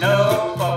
no